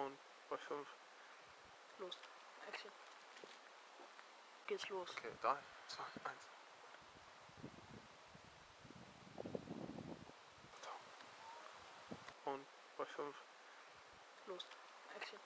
Und bei 5. Los. Action. Geht's los. Okay, 3, 2, 1. Und bei 5. Los. Action.